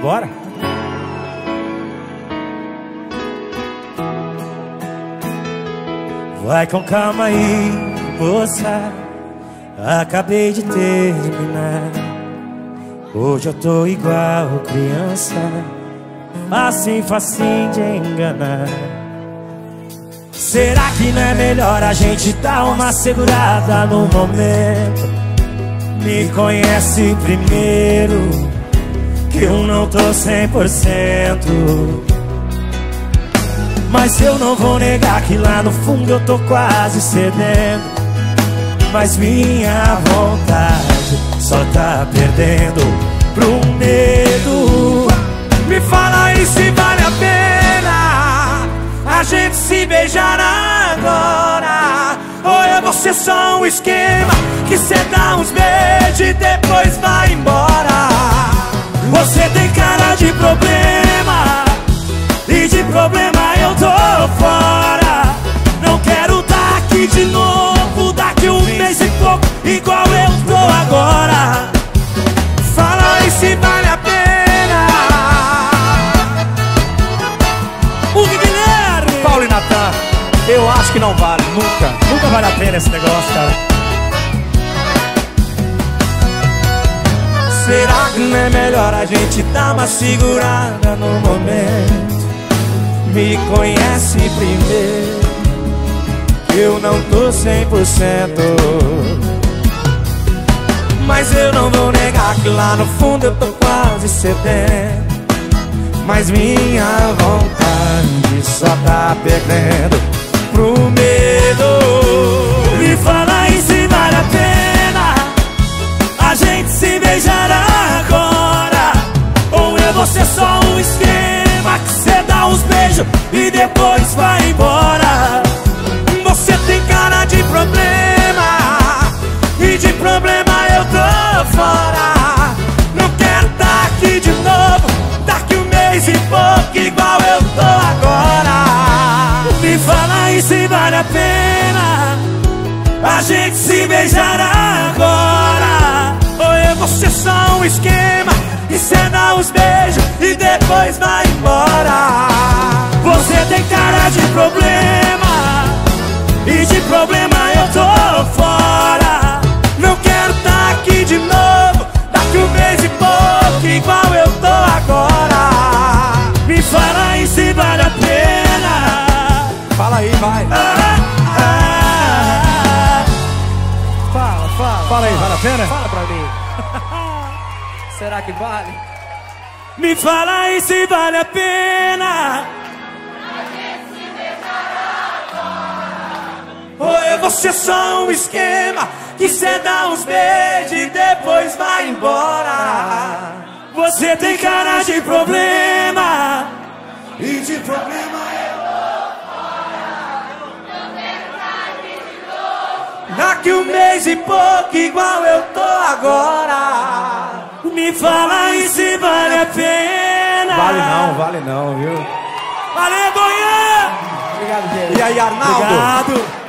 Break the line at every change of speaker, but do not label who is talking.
Bora? Vai com calma aí, moça. Acabei de terminar. Hoje eu tô igual criança. Assim facinho de enganar. Será que não é melhor a gente dar uma segurada no momento? Me conhece primeiro, que eu não tô cem por cento. Mas eu não vou negar que lá no fundo eu tô quase cedendo. Mas minha vontade só tá perdendo pro medo. Me fala aí se vale a pena a gente se beijar agora. Ou é você só um esquema que cê dá uns beijos e depois vai embora. Se vale a pena. O Guilherme!
Paulo e Natan, eu acho que não vale, nunca.
Nunca vale a pena esse negócio, cara. Será que não é melhor a gente dar uma segurada no momento? Me conhece primeiro, eu não tô 100%. Mas eu não vou que lá no fundo eu tô quase cedendo. Mas minha vontade só tá perdendo pro medo. Me fala aí se vale a pena a gente se beijar agora. Ou é você só um esquema que cê dá uns beijos e depois vai a gente se beijar agora. Ou é você só um esquema e dá uns beijos e depois vai embora. Você tem cara de problema e de problema eu tô fora. Não quero tá aqui de novo, daqui um mês e pouco, igual eu tô agora. Me fala aí se vale a pena.
Fala aí, vai. Fala, aí, vale a pena?
Fala pra mim. Será que vale?
me fala aí se vale a pena. Ou é você só um esquema que cê dá uns beijos e depois vai embora. Você tem cara de problema e de problema Daqui um mês e pouco, igual eu tô agora. Me fala aí se vale a pena.
Vale não, vale não, viu?
Valeu, Goiânia!
Obrigado, gente.
E aí, Arnaldo?
Obrigado.